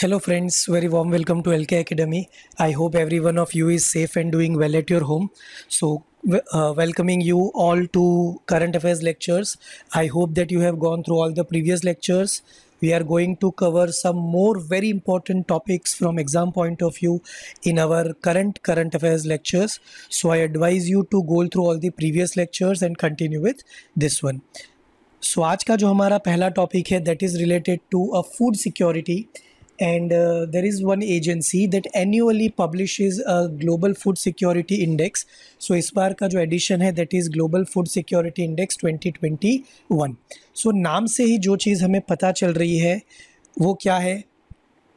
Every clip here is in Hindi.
Hello friends very warm welcome to L K academy I hope every one of you is safe and doing well at your home so welcoming you all to current affairs lectures I hope that you have gone through all the previous lectures we are going to cover some more very important topics from exam point of view in our current current affairs lectures so I advise you to go through all the previous lectures and continue with this one so आज का जो हमारा पहला टॉपिक है that is related to a food security and there is one agency that annually publishes a global food security index so इस बार का जो एडिशन है that is global food security index 2021 so नाम से ही जो चीज़ हमें पता चल रही है, वो क्या है?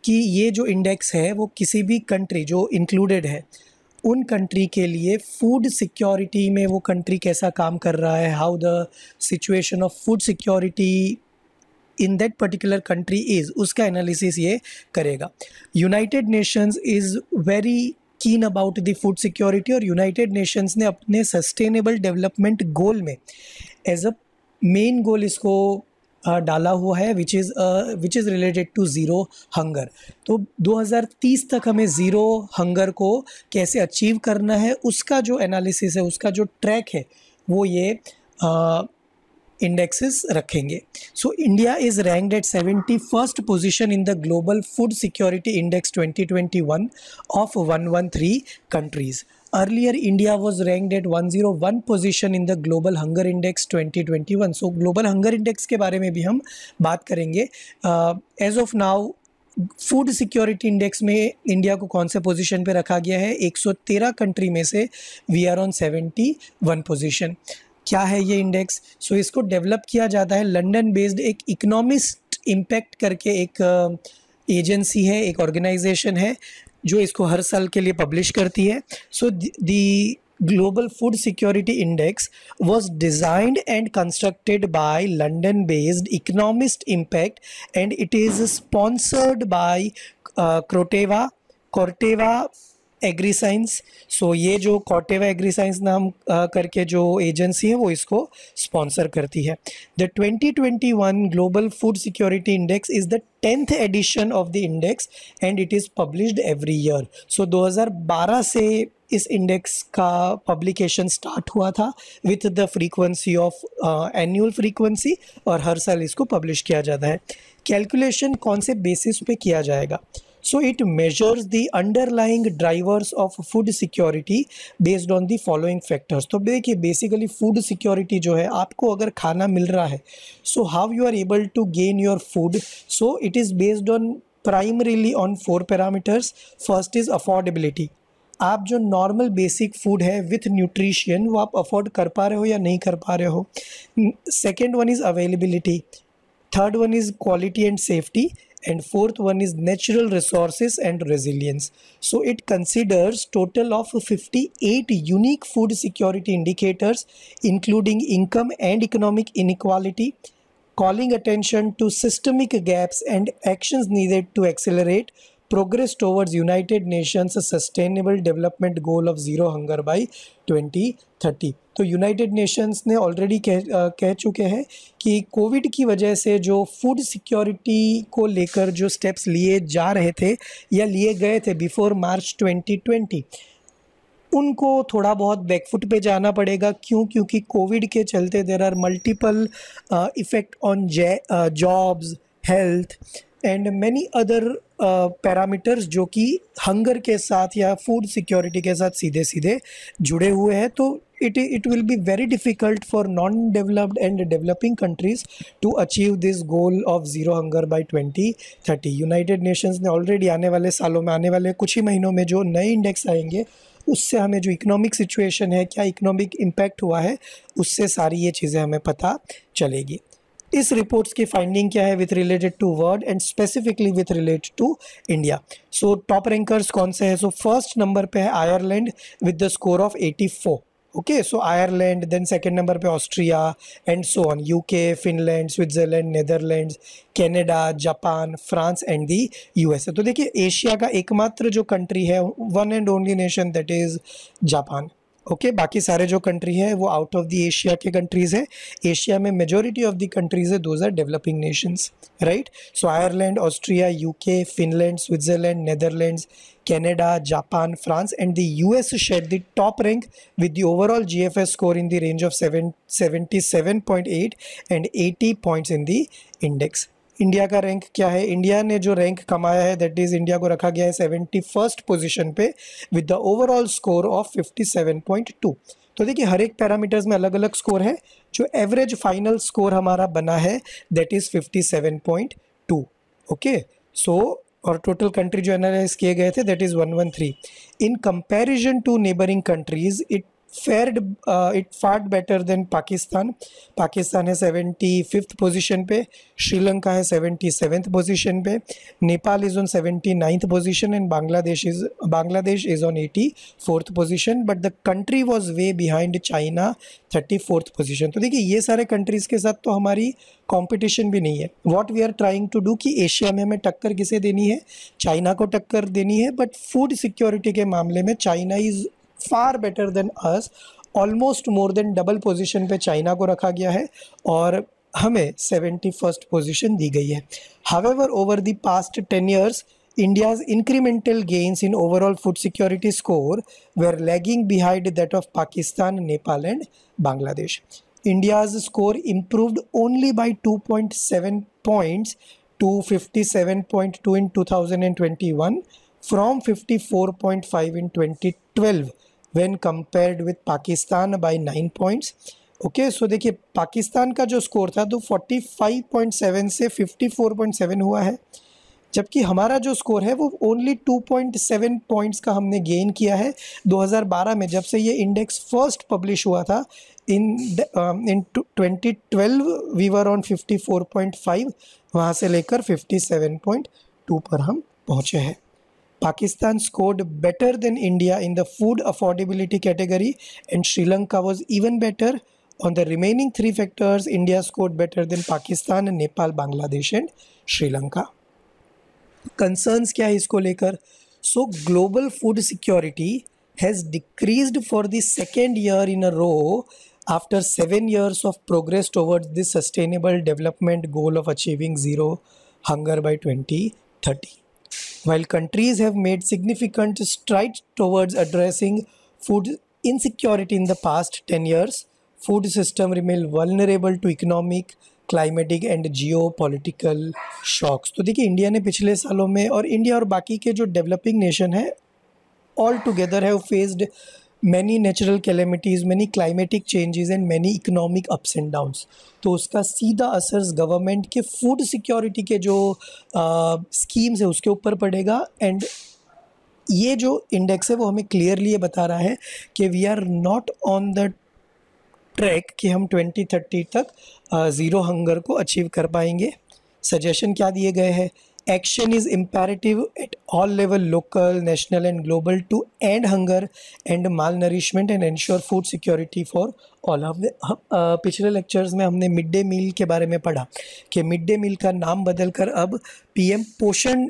कि ये जो इंडेक्स है, वो किसी भी कंट्री जो इंक्लूडेड है, उन कंट्री के लिए फ़ूड सिक्योरिटी में वो कंट्री कैसा काम कर रहा है? How the situation of food security in that particular country is उसका एनालिसिस ये करेगा United Nations is very keen about the food security और यूनाइटेड नेशंस ने अपने सस्टेनेबल डेवलपमेंट गोल में एज अ मेन गोल इसको डाला हुआ है which is which is related to zero hunger तो 2030 तक हमें ज़ीरो हंगर को कैसे अचीव करना है, उसका जो एनालिसिस है, उसका जो ट्रैक है, वो ये इंडेक्सेस रखेंगे। So India is ranked at seventy first position in the global food security index 2021 of 113 countries earlier, india was ranked at 101 position in the global hunger index 2021 so, global hunger index के बारे में भी हम बात करेंगे। As of now food security index में इंडिया को कौन से पोजीशन पे रखा गया है? 113 कंट्री में से वी आर ऑन 71 पोजीशन क्या है ये इंडेक्स सो इसको डेवलप किया जाता है लंडन बेस्ड एक इकोनॉमिस्ट इम्पैक्ट करके एक uh, एजेंसी है, एक ऑर्गेनाइजेशन है, जो इसको हर साल के लिए पब्लिश करती है। So the global food security index was designed and constructed by London based economist impact and it is sponsored by Corteva Corteva agri science so ये जो कॉटेवा एग्री साइंस नाम करके जो एजेंसी है, वो इसको स्पॉन्सर करती है। The 2021 global food security index is the tenth edition of the index and it is published every year so 2012 से इस इंडेक्स का पब्लिकेशन स्टार्ट हुआ था with the frequency of annual frequency और हर साल इसको पब्लिश किया जाता है। कैलकुलेशन कौन से बेसिस पे किया जाएगा? So it measures the underlying drivers of food security based on the following factors. तो देखिए बेसिकली फ़ूड सिक्योरिटी जो है, आपको अगर खाना मिल रहा है so how you are able to gain your food so it is based on primarily on four parameters first is affordability आप जो नॉर्मल बेसिक फ़ूड है विथ न्यूट्रिशन वो आप अफोर्ड कर पा रहे हो या नहीं कर पा रहे हो? Second one is availability third one is quality and safety and fourth one is natural resources and resilience. So it considers total of 58 unique food security indicators including income and economic inequality calling attention to systemic gaps and actions needed to accelerate progress towards united nations sustainable development goal of zero hunger by 2030 तो यूनाइटेड नेशंस ने ऑलरेडी कह कह चुके हैं कि कोविड की वजह से जो फ़ूड सिक्योरिटी को लेकर जो स्टेप्स लिए जा रहे थे या लिए गए थे बिफोर मार्च 2020 उनको थोड़ा बहुत बैकफुट पे जाना पड़ेगा। क्यों? क्योंकि कोविड के चलते there are multiple effect on jobs health and many other parameters जो कि हंगर के साथ या फ़ूड सिक्योरिटी के साथ सीधे सीधे जुड़े हुए हैं। तो it it will be very difficult for non-developed and developing countries to achieve this goal of zero hunger by 2030 United Nations ने ऑलरेडी आने वाले सालों में, आने वाले कुछ ही महीनों में जो नए इंडेक्स आएँगे, उससे हमें जो इकोनॉमिक सिचुएशन है, क्या इकोनॉमिक इम्पैक्ट हुआ है, उससे सारी ये चीज़ें हमें पता चलेगी। इस रिपोर्ट्स की फाइंडिंग क्या है with related to world and specifically with related to India so top rankers कौन से हैं? सो फ़र्स्ट नंबर पे है Ireland with the score of 84 okay so Ireland then second number पे Austria and so on UK Finland Switzerland Netherlands Canada Japan France and the USA तो देखिए एशिया का एकमात्र जो कंट्री है one and only nation that is Japan okay okay, बाकी सारे जो कंट्री है वो आउट ऑफ़ द एशिया के कंट्रीज़ है. एशिया में मेजोरिटी ऑफ़ द कंट्रीज़ है those are developing nations right so Ireland Austria UK Finland Switzerland Netherlands Canada, Japan, France, and the US shared the top rank with the overall GFS score in the range of 7, 77.8 and 80 points in the index. India का रैंक क्या है इंडिया ने जो रैंक कमाया है दैट इज़ इंडिया को रखा गया है सेवेंटी फ़र्स्ट पोजिशन पे with the overall score of fifty seven point two तो देखिए हर एक पैरामीटर्स में अलग अलग स्कोर है जो एवरेज फाइनल स्कोर हमारा बना है that is fifty seven point two okay so और टोटल कंट्री जो एनालाइज किए गए थे that is one one three in comparison to neighbouring countries it fared it fared better than Pakistan Pakistan है सेवेंटी फिफ्थ पोजिशन पे श्रीलंका है सेवेंटी सेवेंथ पोजिशन पे Nepal is on seventy ninth position and Bangladesh is Bangladesh is on eighty fourth position but the country was way behind China thirty fourth position तो देखिए, ये सारे कंट्रीज़ के साथ तो हमारी कंपटीशन भी नहीं है। What we are trying to do कि एशिया में हमें टक्कर किसे देनी है? चाइना को टक्कर देनी है बट फ़ूड सिक्योरिटी के मामले में China is far better than us almost more than double position पे चाइना को रखा गया है और हमें सेवेंटी फ़र्स्ट पोजिशन दी गई है। However over the past ten years India's incremental gains in overall food security score we are lagging behind that of Pakistan Nepal and Bangladesh India's score improved only by two point seven point to fifty seven point two in two thousand and twenty one from fifty four point five in twenty twelve when compared with Pakistan by nine points okay so देखिए पाकिस्तान का जो स्कोर था तो 45.7 से 54.7 हुआ है। जबकि हमारा जो स्कोर है, वो ओनली 2.7 पॉइंट्स का हमने गेन किया है 2012 में, जब से ये इंडेक्स फ़र्स्ट पब्लिश हुआ था। In in twenty twelve we were on 54.5 वहाँ से लेकर 57.2 पर हम पहुँचे हैं। Pakistan scored better than India in the food affordability category, and Sri Lanka was even better. On the remaining three factors, India scored better than Pakistan, Nepal, Bangladesh, and Sri Lanka. Concerns क्या है इसको लेकर So global food security has decreased for the second year in a row after seven years of progress towards the sustainable development goal of achieving zero hunger by 2030. While countries have made significant strides towards addressing food insecurity in the past 10 years, food system remain vulnerable to economic, climatic and geopolitical shocks तो देखिए इंडिया ने पिछले सालों में और इंडिया और बाकी के जो डेवलपिंग नेशन है all together have faced many natural calamities many climatic changes and many economic ups and downs तो उसका सीधा असर गवर्नमेंट के फ़ूड सिक्योरिटी के जो स्कीम्स है, उसके ऊपर पड़ेगा। एंड ये जो इंडेक्स है, वो हमें क्लियरली ये बता रहा है कि we are not on the track कि हम 2030 तक ज़ीरो हंगर को अचीव कर पाएँगे। सजेशन क्या दिए गए हैं? Action is imperative at all level, local, national and global, to end hunger and malnourishment and ensure food security for all हमने पिछले लेक्चर्स में हमने मिड डे मील के बारे में पढ़ा कि मिड डे मील का नाम बदल कर अब पीएम पोषण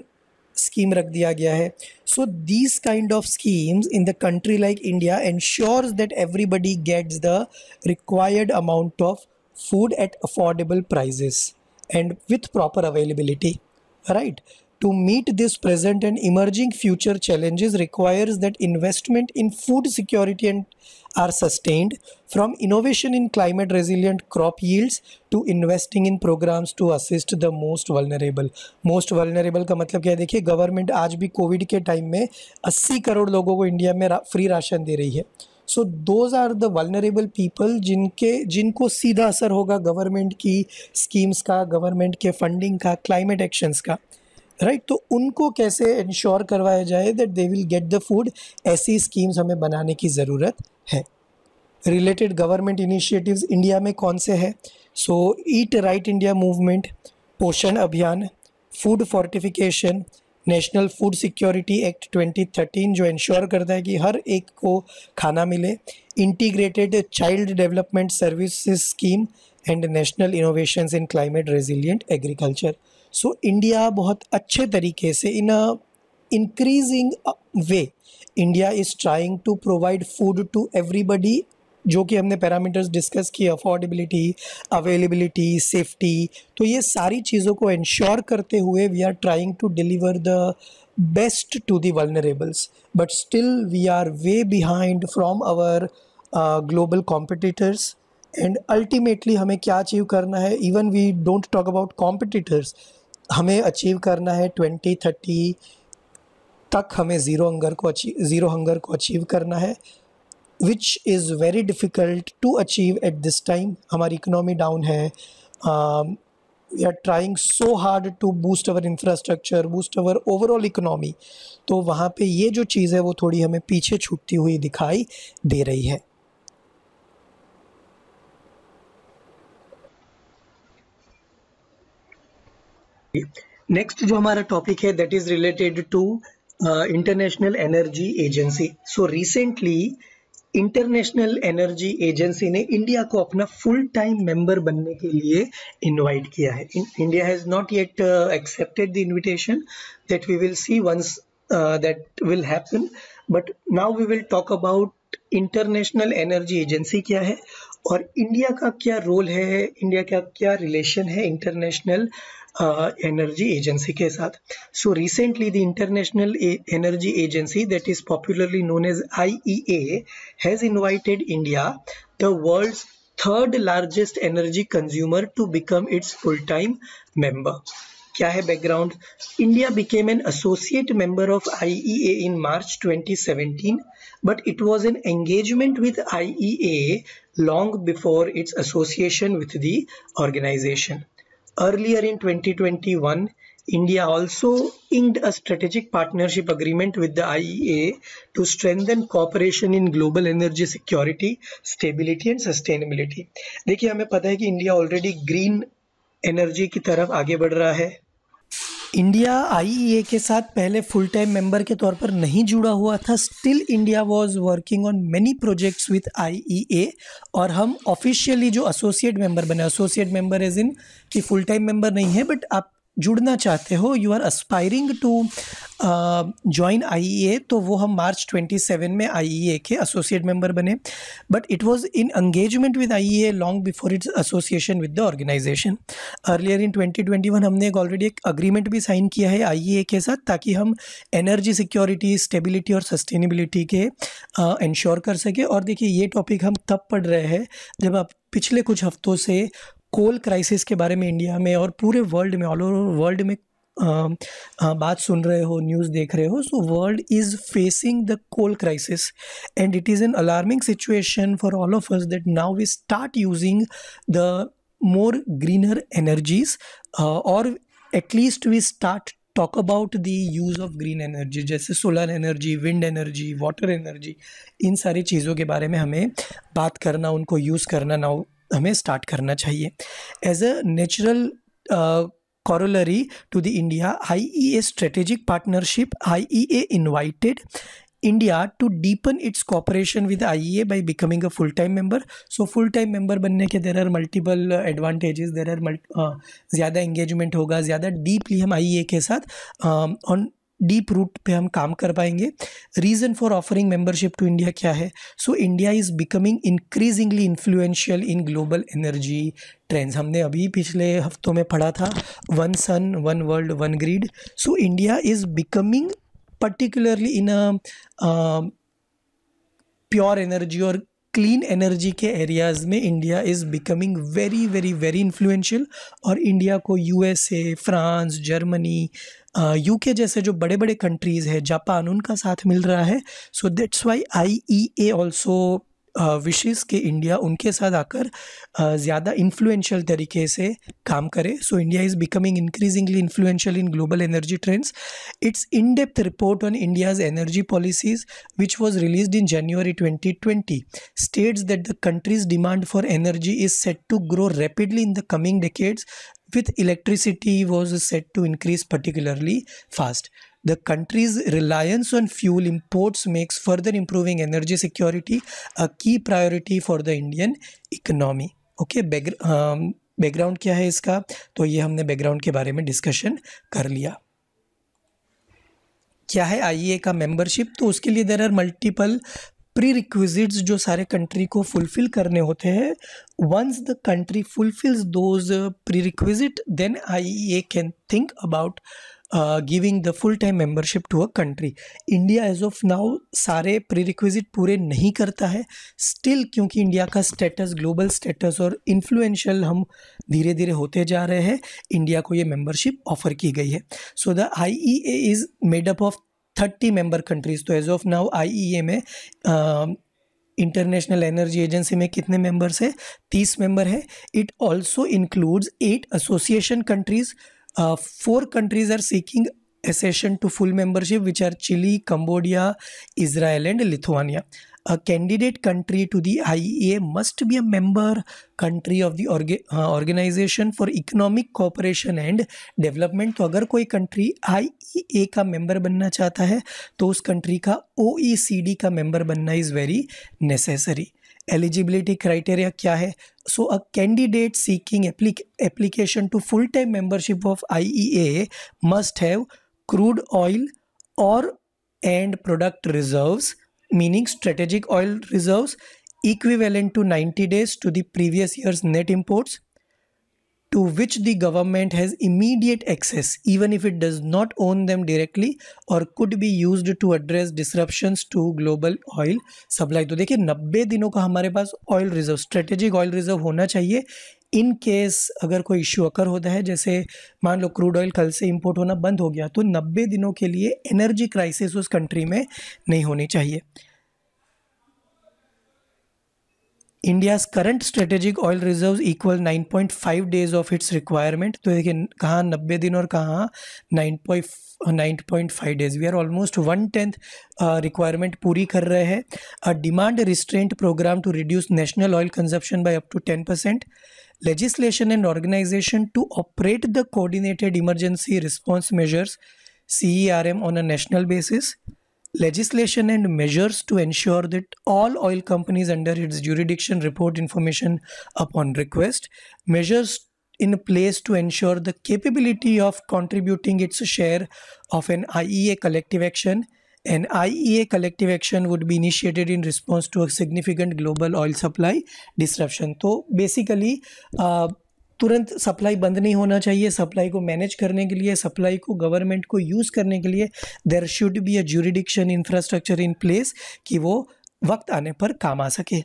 स्कीम रख दिया गया है। So these kind of schemes in the country like India ensures that everybody gets the required amount of food at affordable prices and with proper availability right to meet this present and emerging future challenges requires that investment in food security and are sustained from innovation in climate resilient crop yields to investing in programs to assist the most vulnerable most vulnerable का मतलब क्या है देखिए गवर्नमेंट आज भी कोविड के टाइम में 80 करोड़ लोगों को इंडिया में फ्री राशन दे रही है so those are the vulnerable people जिनके, जिनको सीधा असर होगा गवर्नमेंट की स्कीम्स का गवर्नमेंट के फंडिंग का क्लाइमेट एक्शंस का राइट right? तो उनको कैसे इंश्योर करवाया जाए that they will get the food ऐसी स्कीम्स हमें बनाने की ज़रूरत है। रिलेटेड गवर्नमेंट इनिशिएटिव्स इंडिया में कौन से हैं? So eat right India movement Poshan Abhiyan food fortification national food security act 2013 जो इंश्योर करता है कि हर एक को खाना मिले integrated child development services scheme and national innovations in climate resilient agriculture. So India बहुत अच्छे तरीके से इन uh, way india is trying to provide food to everybody जो कि हमने पैरामीटर्स डिस्कस किए अफोर्डेबिलिटी अवेलेबिलिटी सेफ्टी तो ये सारी चीज़ों को इंश्योर करते हुए we are trying to deliver the best to the vulnerables but still we are way behind from our global competitors and ultimately हमें क्या अचीव करना है? Even we don't talk about competitors हमें अचीव करना है ट्वेंटी थर्टी तक हमें ज़ीरो हंगर को अचीव ज़ीरो हंगर को अचीव करना है। Which is very difficult to achieve at this time हमारी इकोनॉमी डाउन है। We are trying so hard to boost our infrastructure boost our overall economy तो वहाँ पे ये जो चीज़ है, वो थोड़ी हमें पीछे छूटती हुई दिखाई दे रही है। नेक्स्ट जो हमारा टॉपिक है that is related to international energy agency so recently international energy agency ने इंडिया को अपना फुल टाइम मेंबर बनने के लिए इनवाइट किया है। India has not yet accepted the invitation that we will see once that will happen but now we will talk about international energy agency क्या है और इंडिया का क्या रोल है इंडिया का क्या रिलेशन है इंटरनेशनल एनर्जी एजेंसी के साथ। So recently the international energy agency that is popularly known as IEA has invited India the world's third largest energy consumer to become its full time member क्या है background India became an associate member of IEA in March 2017 but it was an engagement with IEA long before its association with the organization. Earlier in 2021, India also inked a strategic partnership agreement with the IEA to strengthen cooperation in global energy security, stability and sustainability. देखिए हमें पता है कि इंडिया ऑलरेडी ग्रीन एनर्जी की तरफ़ आगे बढ़ रहा है इंडिया आईईए के साथ पहले फुल टाइम मेंबर के तौर पर नहीं जुड़ा हुआ था। Still India was working on many projects with IEA और हम ऑफिशियली जो एसोसिएट मेंबर बने एसोसिएट मेंबर एज इन कि फुल टाइम मेंबर नहीं है बट आप जुड़ना चाहते हो you are aspiring to join IEA तो वो हम मार्च 27 में आईईए के एसोसिएट मेंबर बने। But it was in engagement with IEA long before its association with the organisation earlier in 2021 हमने एक ऑलरेडी एक अग्रीमेंट भी साइन किया है आईईए के साथ ताकि हम एनर्जी सिक्योरिटी स्टेबिलिटी और सस्टेनेबिलिटी के इंश्योर uh, कर सके। और देखिए ये टॉपिक हम तब पढ़ रहे हैं जब आप पिछले कुछ हफ्तों से कोल क्राइसिस के बारे में इंडिया में और पूरे वर्ल्ड में ऑल ओवर वर्ल्ड में आ, आ, बात सुन रहे हो न्यूज़ देख रहे हो so world is facing the coal crisis and it is an alarming situation for all of us that now we start using the more greener energies और at least we start talk about the use of green energy जैसे solar energy wind energy water energy इन सारी चीज़ों के बारे में हमें बात करना उनको यूज़ करना नाउ हमें स्टार्ट करना चाहिए। As a natural corollary to the India I E A strategic partnership I E A invited India to deepen its cooperation with I E A by becoming a full time member so full time member बनने के there are multiple advantages there are malt ज़्यादा एंगेजमेंट होगा, ज़्यादा डीपली हम आई ई ए के साथ ऑन डीप रूट पे हम काम कर पाएँगे। Reason for offering membership to India क्या है? So India is becoming increasingly influential in global energy trends हमने अभी पिछले हफ्तों में पढ़ा था one sun one world one grid so India is becoming particularly in pure energy और क्लीन एनर्जी के एरियाज़ में India is becoming very very very influential और इंडिया को यूएसए फ्रांस जर्मनी यूके जैसे जो बड़े बड़े कंट्रीज़ है, जापान उनका साथ मिल रहा है। So that's why I E A also विशेष के इंडिया उनके साथ आकर ज़्यादा इन्फ्लुएंशियल तरीके से काम करे। So India is becoming increasingly influential in global energy trends its in depth report on India's energy policies which was release in January 2020 states that the country's demand for energy is set to grow rapidly in the coming decades. With electricity was set to increase particularly fast the country's reliance on fuel imports makes further improving energy security a key priority for the Indian economy. Okay background क्या है इसका तो ये हमने बैकग्राउंड के बारे में डिस्कशन कर लिया क्या है आई का मेंबरशिप तो उसके लिए there are multiple prerequisites जो सारे कंट्री को फुलफ़िल करने होते हैं once the country fulfils those prerequisite then I A can think about giving the full time membership to a country India as of now सारे प्री रिक्विजिट पूरे नहीं करता है। स्टिल क्योंकि इंडिया का स्टेटस ग्लोबल स्टेटस और इन्फ्लुएंशियल हम धीरे धीरे होते जा रहे हैं इंडिया को ये मेंबरशिप ऑफ़र की गई है। So the I E A is made up of thirty member countries तो as of now I E A में इंटरनेशनल एनर्जी एजेंसी में कितने मेंबर्स है? तीस मेंबर है. It also includes eight association countries four countries are seeking accession to full membership which are Chile Cambodia Israel and lithuania. A candidate country to the IEA must be a member country of the orga, uh, organization for economic cooperation and development. तो अगर कोई कंट्री IEA का मेंबर बनना चाहता है तो उस कंट्री का OECD का मेंबर बनना is very necessary eligibility criteria क्या है? So a candidate seeking application to full time membership of I must have crude oil और and product reserves meaning strategic oil reserves equivalent to 90 days to the previous year's net imports to which the government has immediate access even if it does not own them directly or could be used to address disruptions to global oil supply तो देखिए 90 दिनों का हमारे पास oil reserve strategic oil reserve होना चाहिए इन केस अगर कोई इश्यू अकर होता है जैसे मान लो क्रूड ऑयल कल से इंपोर्ट होना बंद हो गया तो 90 दिनों के लिए एनर्जी क्राइसिस उस कंट्री में नहीं होनी चाहिए India's current strategic oil reserve equal 9.5 days of its requirement तो देखिए, कहाँ नब्बे दिन और कहाँ nine point nine point five days we are almost one tenth requirement पूरी कर रहे हैं। A demand restraint programme to reduce national oil consumption by up to ten percent legislation and organization to operate the coordinated emergency response measures CERM on a national basis. Legislation and measures to ensure that all oil companies under its jurisdiction report information upon request, measures in place to ensure the capability of contributing its share of an IEA collective action. An IEA collective action would be initiated in response to a significant global oil supply disruption. So basically, uh, तुरंत सप्लाई बंद नहीं होना चाहिए, सप्लाई को मैनेज करने के लिए, सप्लाई को गवर्नमेंट को यूज़ करने के लिए there should be a jurisdiction infrastructure in place कि वो वक्त आने पर काम आ सके।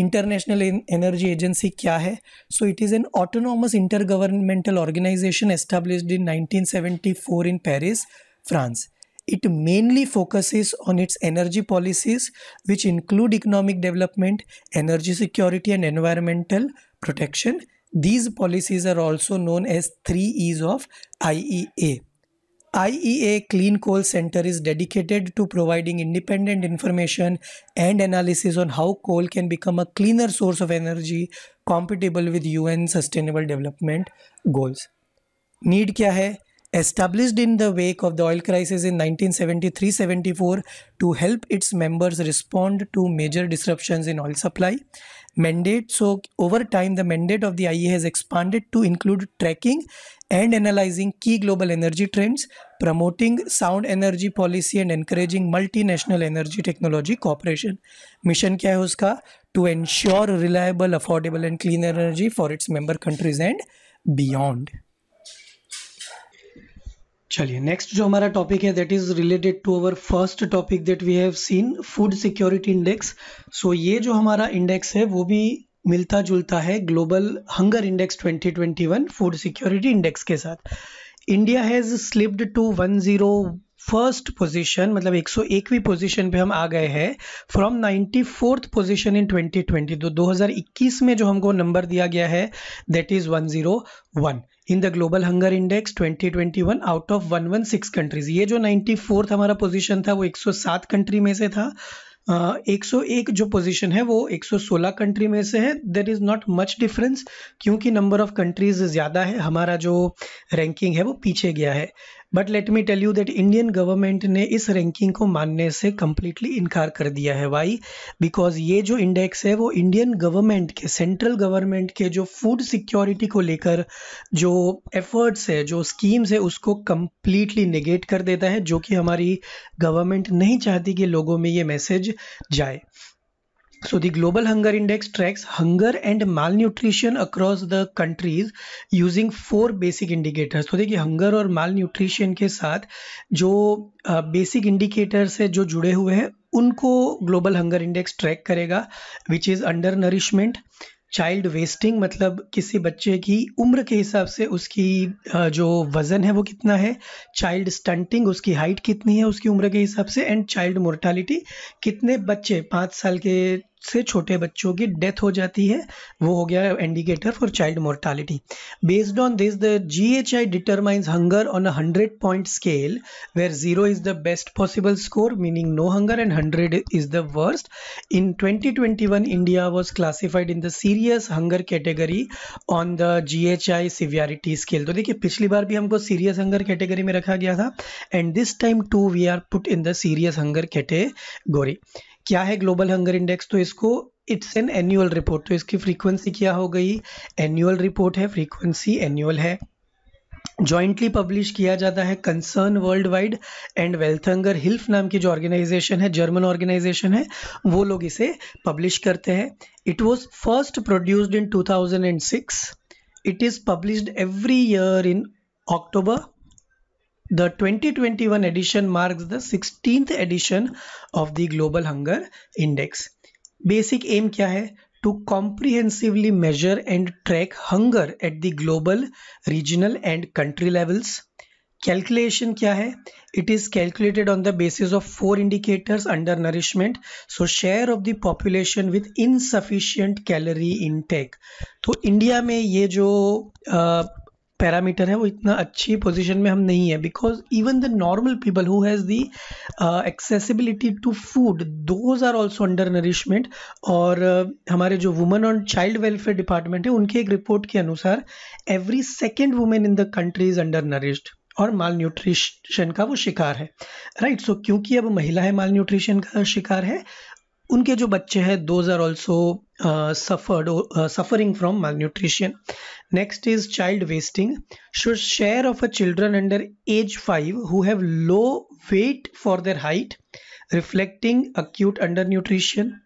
इंटरनेशनल एनर्जी एजेंसी क्या है? So it is an autonomous intergovernmental organisation established in 1974 in Paris France it mainly focuses on its energy policies, which include economic development, energy security and environmental protection These policies are also known as 3E's of IEA. IEA Clean Coal Center is dedicated to providing independent information and analysis on how coal can become a cleaner source of energy compatible with UN Sustainable Development Goals. Need kya hai? Established in the wake of the oil crisis in 1973-74 to help its members respond to major disruptions in oil supply mandate so over time the mandate of the IEA has expanded to include tracking and analyzing key global energy trends promoting sound energy policy and encouraging multinational energy technology cooperation mission kya hai uska to ensure reliable affordable and clean energy for its member countries and beyond चलिए नेक्स्ट जो हमारा टॉपिक है that is related to our first topic that we have seen food security index so ये जो हमारा इंडेक्स है, वो भी मिलता जुलता है global hunger index 2021 food security index के साथ. India has slipped to 10 first position मतलब 101वीं पोजीशन पे हम आ गए हैं from ninety fourth position in 2020 to 2021 में जो हमको नंबर दिया गया है that is 101 in the global hunger index 2021 out of 116 countries. ये जो नाइन्टी फोर्थ हमारा पोजीशन था, वो 107 कंट्री में से था। एक सौ एक जो पोजीशन है, वो 116 कंट्री में से है। There is not much difference क्योंकि नंबर ऑफ़ कंट्रीज़ ज़्यादा है। हमारा जो रैंकिंग है, वो पीछे गया है। But let me tell you that Indian government ने इस रैंकिंग को मानने से कम्प्लीटली इनकार कर दिया है वाई बिकॉज़ ये जो इंडेक्स है, वो इंडियन गवर्नमेंट के सेंट्रल गवर्नमेंट के जो फ़ूड सिक्योरिटी को लेकर जो एफर्ट्स है, जो स्कीम्स है, उसको कम्प्लीटली निगेट कर देता है, जो कि हमारी गवर्नमेंट नहीं चाहती कि लोगों में ये मैसेज जाए। So, the global hunger index tracks hunger and malnutrition across the countries using four basic indicators. तो देखिए, hunger और malnutrition के साथ जो बेसिक इंडिकेटर्स है, जो जुड़े हुए हैं, उनको ग्लोबल हंगर इंडेक्स ट्रैक करेगा which is undernourishment child wasting मतलब किसी बच्चे की उम्र के हिसाब से उसकी जो वज़न है वो कितना है चाइल्ड स्टंटिंग उसकी हाइट कितनी है उसकी उम्र के हिसाब से एंड चाइल्ड मोर्टालिटी कितने बच्चे, पाँच साल के से छोटे बच्चों की डेथ हो जाती है, वो हो गया indicator for child mortality based on this the G H I determines hunger on a hundred point scale where zero is the best possible score meaning no hunger and hundred is the worst in 2021 India was classified in the serious hunger category on the G H I severity scale तो देखिए, पिछली बार भी हमको सीरियस हंगर कैटेगरी में रखा गया था and this time too we are put in the serious hunger category क्या है ग्लोबल हंगर इंडेक्स तो इसको इट्स एन एनुअल रिपोर्ट तो इसकी फ्रीक्वेंसी क्या हो गई? एनुअल रिपोर्ट है फ्रीक्वेंसी एनुअल है। जॉइंटली पब्लिश किया जाता है concern world wide and Welthungerhilfe नाम की जो ऑर्गेनाइजेशन है जर्मन ऑर्गेनाइजेशन है, वो लोग इसे पब्लिश करते हैं। It was first produced in 2006 it is published every year in October The 2021 edition marks the 16th edition of the Global Hunger Index. Basic aim क्या है to comprehensively measure and track hunger at the global, regional and country levels. Calculation क्या है It is calculated on the basis of four indicators under nourishment. So share of the population with insufficient calorie intake. तो इंडिया में ये जो पैरामीटर है वो इतना अच्छी पोजीशन में हम नहीं है because even the normal people who has the accessibility to food those are also undernourishment और uh, हमारे जो वुमेन और चाइल्ड वेलफेयर डिपार्टमेंट है उनके एक रिपोर्ट के अनुसार every second women in the country is undernourished और माल न्यूट्रिशन का वो शिकार है। राइट right, सो so, क्योंकि अब महिला है माल न्यूट्रिशन का शिकार है उनके जो बच्चे हैं those are also Uh, suffered uh, suffering from malnutrition. Next is child wasting. Should share of a children under age 5 who have low weight for their height reflecting acute undernutrition.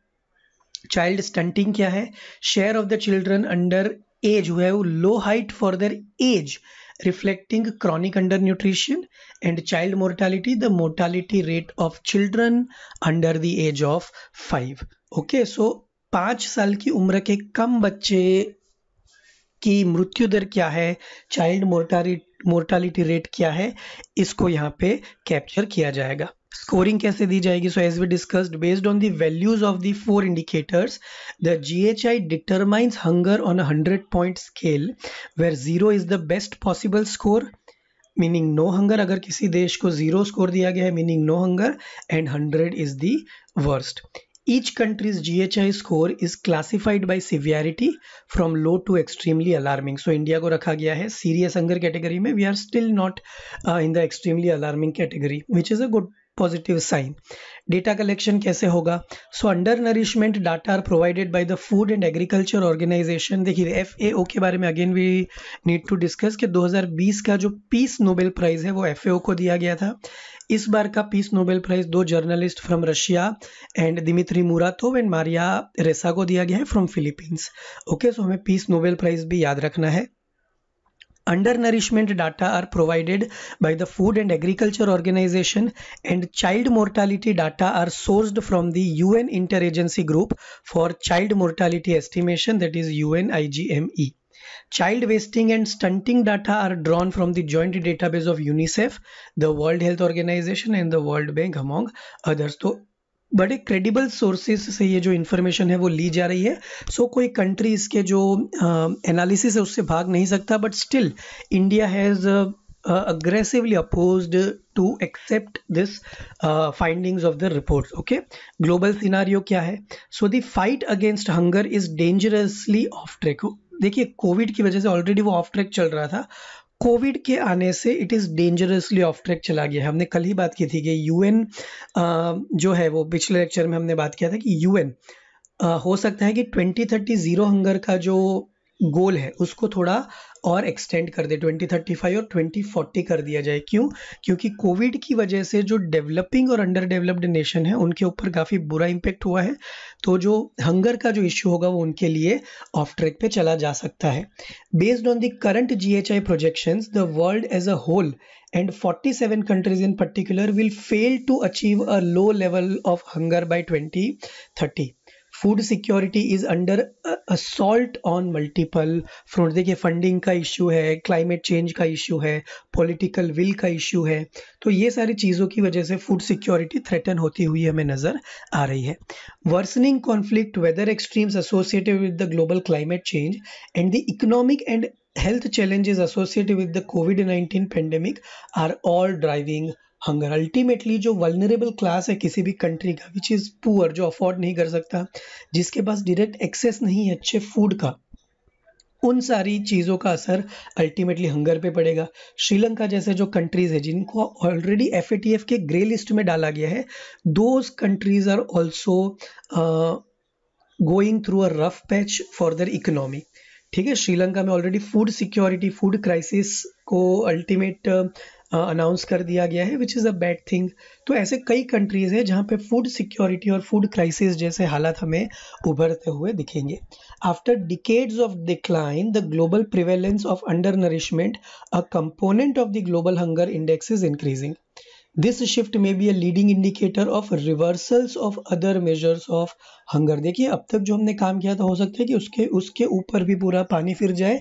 Child stunting kya hai? Share of the children under age who have low height for their age reflecting chronic undernutrition. And child mortality the mortality rate of children under the age of 5 okay so पाँच साल की उम्र के कम बच्चे की मृत्यु दर क्या है? चाइल्ड मोर्टालिटी मोर्टालिटी रेट क्या है? इसको यहाँ पे कैप्चर किया जाएगा। स्कोरिंग कैसे दी जाएगी? So as we discussed based on the values of the four indicators the G H I determines hunger on hundred point scale where zero is the best possible score meaning no hunger अगर किसी देश को ज़ीरो स्कोर दिया गया है meaning no hunger and hundred is worst each country's GHI score is classified by severity from low to extremely alarming. So India को रखा गया है serious hunger category में we are still not uh, in the extremely alarming category which is a good positive sign data collection कैसे होगा? So undernourishment data are provided by the food and agriculture organisation देखिए एफ़ ए ओ के बारे में again we need to discuss कि 2020 का जो पीस नोबेल प्राइज है, वो एफ़ ए को दिया गया था। इस बार का पीस नोबेल प्राइज दो journalist from Russia and Dmitry Muratov and Maria Ressa को दिया गया है फ्रॉम फिलीपींस ओके सो हमें पीस नोबेल प्राइज भी याद रखना है। Undernourishment data are provided by the food and agriculture organization and child mortality data are sourced from the un interagency group for child mortality estimation that is unigme child wasting and stunting data are drawn from the joint database of unicef the world health organization and the world bank among others. So बड़े क्रेडिबल सोर्सेस से ये जो इन्फॉर्मेशन है वो ली जा रही है। सो so, कोई कंट्री इसके जो एनालिसिस uh, है उससे भाग नहीं सकता but still India has aggressively oppose to accept this findings of the report okay global scenario क्या है? So the fight against hunger is dangerously off track देखिए कोविड की वजह से ऑलरेडी वो ऑफ़ ट्रैक चल रहा था। कोविड के आने से it is dangerously off track चला गया है। हमने कल ही बात की थी कि यूएन जो है वो पिछले लेक्चर में हमने बात किया था कि यूएन हो सकता है कि 2030 ज़ीरो हंगर का जो गोल है, उसको थोड़ा और एक्सटेंड कर दे 2035 और 2040 कर दिया जाए। क्यों? क्योंकि कोविड की वजह से जो डेवलपिंग और अंडर डेवलप्ड नेशन है, उनके ऊपर काफ़ी बुरा इम्पेक्ट हुआ है। तो जो हंगर का जो इश्यू होगा, वो उनके लिए ऑफ़ ट्रैक पे चला जा सकता है। Based on the current G H I projection the world as a whole and 47 countries in particular will fail to achieve a low level of hunger by 2030 food security is under assault on multiple front देखिए फंडिंग का इश्यू है क्लाइमेट चेंज का इश्यू है पॉलिटिकल विल का इश्यू है। तो ये सारी चीज़ों की वजह से फ़ूड सिक्योरिटी थ्रेटन होती हुई हमें नज़र आ रही है। Worsening conflict weather extremes associated with the global climate change and the economic and health challenges associated with the COVID-19 pandemic are all driving hunger ultimately जो वलनरेबल क्लास है किसी भी कंट्री का विच इज़ पुअर जो अफोर्ड नहीं कर सकता, जिसके पास डायरेक्ट एक्सेस नहीं है अच्छे फ़ूड का, उन सारी चीज़ों का असर अल्टीमेटली हंगर पे पड़ेगा। श्रीलंका जैसे जो कंट्रीज़ है, जिनको ऑलरेडी एफएटीएफ के ग्रे लिस्ट में डाला गया है those countries are also going through a rough patch for the economy ठीक है, श्रीलंका में already food security food crisis को अल्टीमेट अनाउंस कर दिया गया है which is a bad thing तो ऐसे कई कंट्रीज़ हैं जहाँ पे फ़ूड सिक्योरिटी और फ़ूड क्राइसिस जैसे हालात हमें उभरते हुए दिखेंगे. After decades of decline the global prevalence of undernourishment a component of the global hunger index is increasing this shift may be a leading indicator of reversals of other measures of hunger देखिए, अब तक जो हमने काम किया था, हो सकता है कि उसके उसके ऊपर भी पूरा पानी फिर जाए।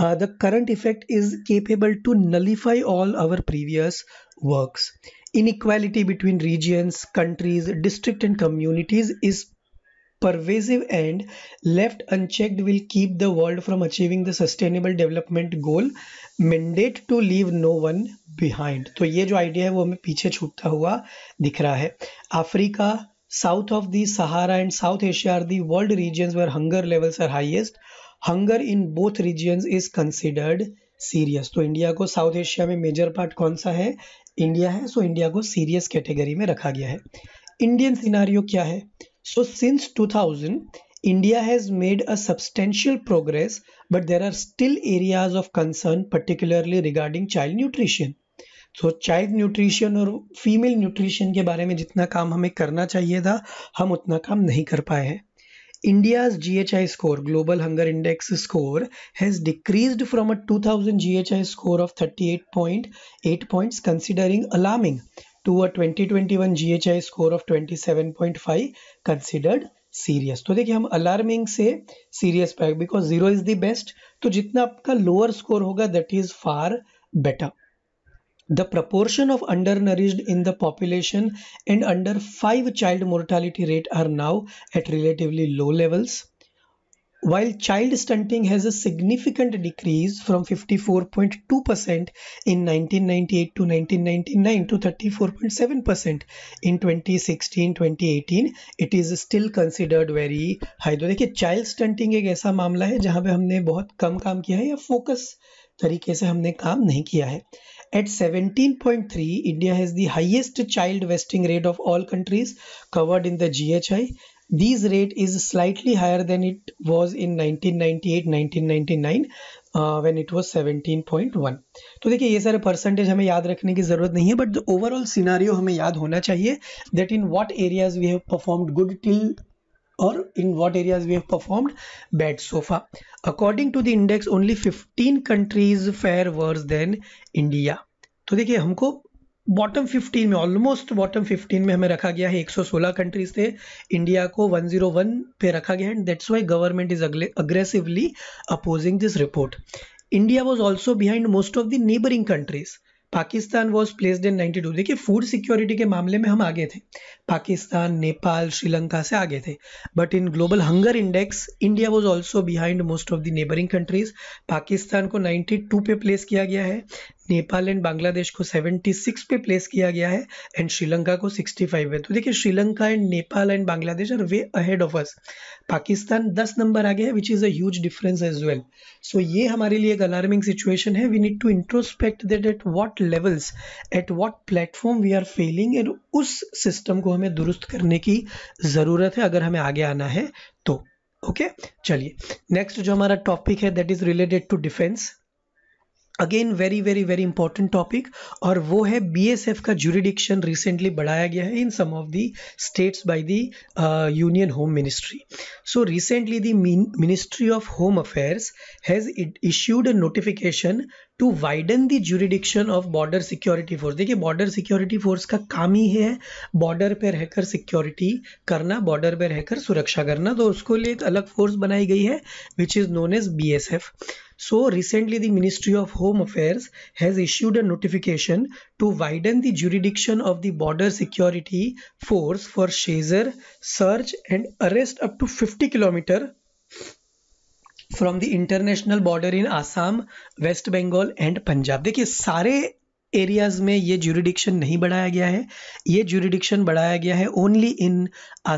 The current effect is capable to nullify all our previous works inequality between regions countries district and communities is pervasive and left unchecked will keep the world from achieving the sustainable development goal mandate to leave no one behind तो ये जो आइडिया है वो हमें पीछे छूटता हुआ दिख रहा है Africa south of the Sahara and South Asia are the world regions where hunger levels are highest hunger in both regions is considered serious तो इंडिया को साउथ एशिया में मेजर पार्ट कौन सा है इंडिया है सो so इंडिया को सीरियस कैटेगरी में रखा गया है इंडियन सिनारियो क्या है so since 2000 India has made a substantial progress, but there are still areas of concern, particularly regarding child nutrition. So child nutrition और फीमेल न्यूट्रिशन के बारे में जितना काम हमें करना चाहिए था हम उतना काम नहीं कर पाए हैं India's GHI score, Global Hunger Index score, has decreased from a 2000 GHI score of 38.8 points, considering alarming, to a 2021 GHI score of 27.5 considered serious तो देखिए हम अलार्मिंग से सीरियस पाए because zero is the best तो जितना आपका लोअर स्कोर होगा that is far better the proportion of undernourished in the population and under five child mortality rate are now at relatively low levels While child stunting has a significant decrease from 54.2% in 1998 to 1999 to 34.7% in 2016-2018, it is still considered very high. तो देखिए चाइल्ड स्टंटिंग एक ऐसा मामला है जहां पे हमने बहुत कम काम किया है या फोकस तरीके से हमने काम नहीं किया है At 17.3, India has the highest child vesting rate of all countries covered in the GHI. This rate is slightly higher than it was in 1998-1999 uh, when it was 17.1. तो देखिए ये सारे परसेंटेज हमें याद रखने की ज़रूरत नहीं है बट द ओवरऑल सिनारियो हमें याद होना चाहिए that in what areas we have performed good till or in what areas we have performed bad so far. According to the index, only 15 countries fare worse than India. तो देखिए हमको बॉटम 15 में ऑलमोस्ट बॉटम 15 में हमें रखा गया है 116 कंट्रीज़ थे इंडिया को 101 पे रखा गया and that's why government is aggressively opposing this report India was also behind most of the neighbouring countries Pakistan was placed in 92 देखिए फ़ूड सिक्योरिटी के मामले में हम आगे थे। पाकिस्तान, नेपाल, श्रीलंका से आगे थे। But in global hunger index India was also behind most of the neighbouring countries Pakistan को 92 पे प्लेस किया गया है। नेपाल एंड बांग्लादेश को 76 पे प्लेस किया गया है एंड श्रीलंका को 65 है। तो देखिए, Sri Lanka and Nepal and Bangladesh are way ahead of us Pakistan 10 number आ गया है which is a huge difference as well so ये हमारे लिए एक अलार्मिंग सिचुएशन है। We need to introspect that at what levels at what platform we are failing and उस सिस्टम को हमें दुरुस्त करने की ज़रूरत है, अगर हमें आगे आना है तो। Okay okay? चलिए नेक्स्ट जो हमारा टॉपिक है that is related to defence again very very very important topic और वो है बीएसएफ का जुरिडिक्शन रिसेंटली बढ़ाया गया है in some of the states by the union home ministry so recently the ministry of home affairs has issued a notification to widen the jurisdiction of border security force देखिए बॉर्डर सिक्योरिटी फोर्स का काम ही है बॉर्डर पे रहकर सिक्योरिटी करना बॉर्डर पे रहकर सुरक्षा करना। तो उसको लिए एक अलग फोर्स बनाई गई है which is known as B So recently the Ministry of Home Affairs has issued a notification to widen the jurisdiction of the border security force for seizure, search and arrest up to 50 km from the international border in Assam, West Bengal and Punjab. देखिए सारे एरियाज़ में ये जुरिडिक्शन नहीं बढ़ाया गया है ये जुरिडिक्शन बढ़ाया गया है only in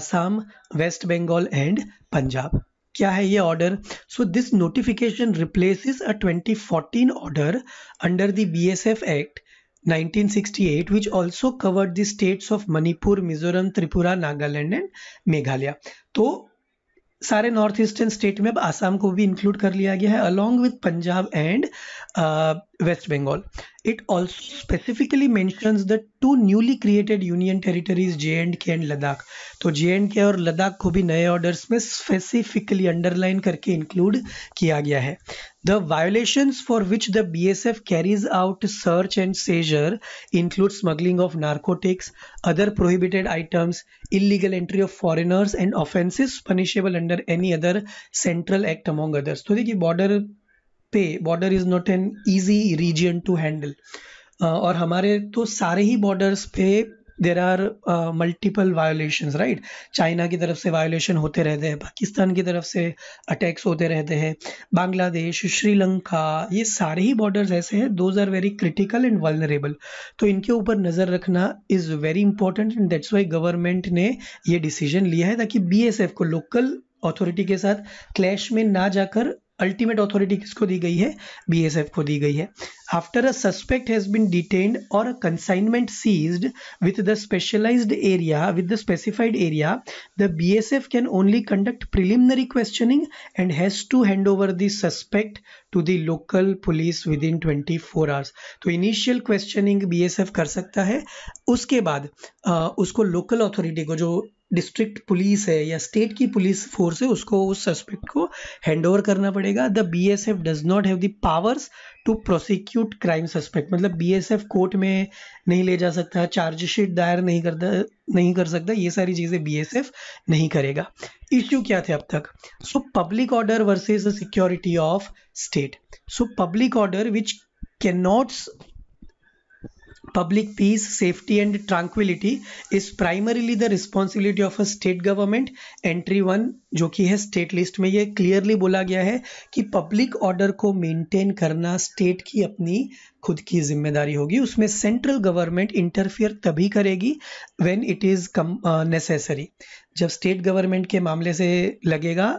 Assam West Bengal and Punjab क्या है ये order so this notification replaces a 2014 order under the BSF act 1968 which also covered the states of Manipur, Mizoram, Tripura, Nagaland and Meghalaya. तो सारे नॉर्थ ईस्टर्न स्टेट में अब आसाम को भी इंक्लूड कर लिया गया है along with Punjab and West Bengal it also specifically mentions the two newly created union territories J and K and Ladakh तो जे एंड के और लद्दाख को भी नए ऑर्डर्स में स्पेसिफिकली अंडरलाइन करके इंक्लूड किया गया है The violations for which the BSF carries out search and seizure include smuggling of narcotics, other prohibited items, illegal entry of foreigners and offences punishable under any other central act among others. तो देखिए बॉर्डर पे border is not an easy region to handle और हमारे तो सारे ही बॉर्डर्स पे there are multiple violation right China की तरफ़ से वायोलेशन होते रहते हैं पाकिस्तान की तरफ़ से अटैक्स होते रहते हैं बांग्लादेश श्रीलंका ये सारे ही बॉर्डर्स ऐसे हैं those are very critical and vulnerable तो इनके ऊपर नज़र रखना is very important and that's why government ने ये डिसीज़न लिया है ताकि बी एस एफ़ को लोकल अथॉरिटी के साथ क्लैश में ना जाकर अल्टीमेट अथॉरिटी किसको दी गई है? बीएसएफ को दी गई है। After a suspect has been detained और consignment seized with the specialised area with the specified area the BSF can only conduct preliminary questioning and has to hand over the suspect to the local police within twenty four hours तो इनिशियल क्वेश्चनिंग बीएसएफ कर सकता है। उसके बाद आ, उसको लोकल अथॉरिटी को जो डिस्ट्रिक्ट पुलिस है या स्टेट की पुलिस फोर्स है, उसको, उस सस्पेक्ट को हैंड ओवर करना पड़ेगा। The B S F does not have the powers to prosecute crime suspect मतलब बी एस एफ़ कोर्ट में नहीं ले जा सकता चार्जशीट दायर नहीं करता, नहीं कर सकता, ये सारी चीज़ें बी एस एफ़ नहीं करेगा। इश्यू क्या थे अब तक? So public order versus the security of state so public order which can not public peace, safety and tranquility is primarily the responsibility of a state government. Entry one जो कि है स्टेट लिस्ट में ये क्लियरली बोला गया है कि पब्लिक ऑर्डर को मेंटेन करना स्टेट की अपनी खुद की ज़िम्मेदारी होगी उसमें सेंट्रल गवर्नमेंट इंटरफियर तभी करेगी व्हेन इट इज़ नेसेसरी जब स्टेट गवर्नमेंट के मामले से लगेगा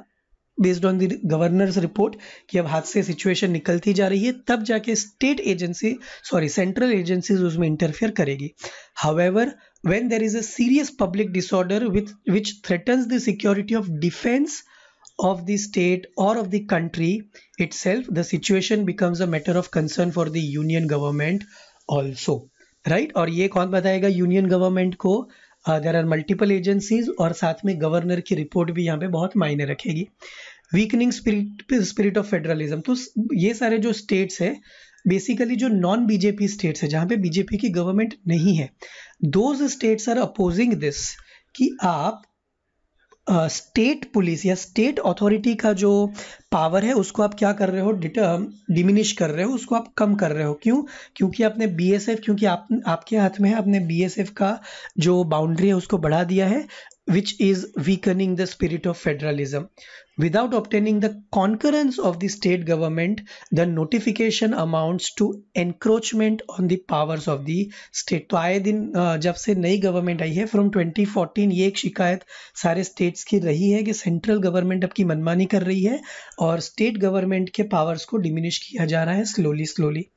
based on the governor's report कि अब हाथ से सिचुएशन निकलती जा रही है, तब जाके state agency sorry central agencies उसमें इंटरफेयर करेगी। However when there is a serious public disorder with which threatens the security of defence of the state और of the country itself the situation becomes a matter of concern for the union government also right और ये कौन बताएगा यूनियन गवर्नमेंट को? देर आर मल्टीपल एजेंसीज और साथ में गवर्नर की रिपोर्ट भी यहाँ पे बहुत मायने रखेगी। Weakening spirit spirit of federalism तो ये सारे जो स्टेट्स है बेसिकली जो नॉन बीजेपी स्टेट्स है, जहाँ पे बीजेपी की गवर्नमेंट नहीं है those states are opposing this कि आप स्टेट पुलिस या स्टेट अथॉरिटी का जो पावर है, उसको आप क्या कर रहे हो? डिमिनिश कर रहे हो, उसको आप कम कर रहे हो। क्यों? क्योंकि आपने बीएसएफ क्योंकि आप, आपके हाथ में है, आपने बीएसएफ का जो बाउंड्री है, उसको बढ़ा दिया है। Which is weakening the spirit of federalism. Without obtaining the concurrence of the state government, the notification amounts to encroachment on the powers of the state. तो आए दिन जब से नई गवर्नमेंट आई है फ्रॉम 2014 ये एक शिकायत सारे स्टेट्स की रही है कि सेंट्रल गवर्नमेंट अब की मनमानी कर रही है और स्टेट गवर्नमेंट के पावर्स को डिमिनिश किया जा रहा है slowly slowly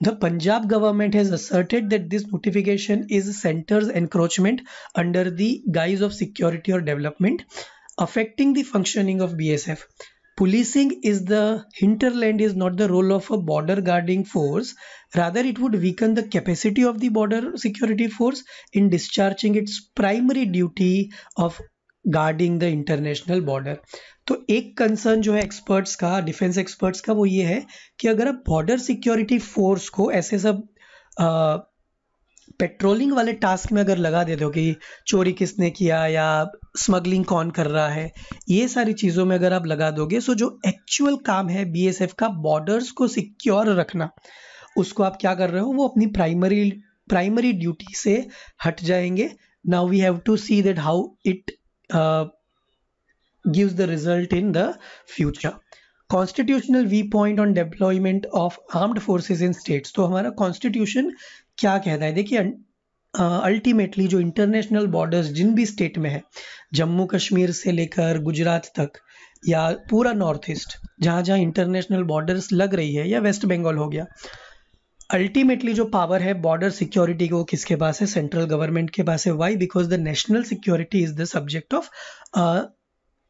The Punjab government has asserted that this notification is center's encroachment under the guise of security or development, affecting the functioning of BSF. Policing is the hinterland is not the role of a border guarding force. Rather, it would weaken the capacity of the border security force in discharging its primary duty of guarding the international border तो एक कंसर्न जो है एक्सपर्ट्स का डिफेंस एक्सपर्ट्स का, वो ये है कि अगर आप बॉर्डर सिक्योरिटी फोर्स को ऐसे सब पेट्रोलिंग वाले टास्क में अगर लगा देते हो कि चोरी किसने किया या स्मगलिंग कौन कर रहा है, ये सारी चीज़ों में अगर आप लगा दोगे सो जो एक्चुअल काम है बीएसएफ का बॉर्डर्स को सिक्योर रखना, उसको आप क्या कर रहे हो, वो अपनी प्राइमरी प्राइमरी ड्यूटी से हट जाएँगे। Now we have to see that how it uh, gives the result in the future. Constitutional we point on deployment of armed forces in states तो हमारा कॉन्स्टिट्यूशन क्या कहता है? देखिए अल्टीमेटली uh, जो इंटरनेशनल बॉर्डर्स जिन भी स्टेट में है जम्मू कश्मीर से लेकर गुजरात तक या पूरा नॉर्थ ईस्ट जहाँ जहाँ इंटरनेशनल बॉर्डर्स लग रही है या वेस्ट बंगाल हो गया अल्टीमेटली जो पावर है बॉर्डर सिक्योरिटी को किसके पास है? सेंट्रल गवर्नमेंट के पास है। Why because the national security is the subject of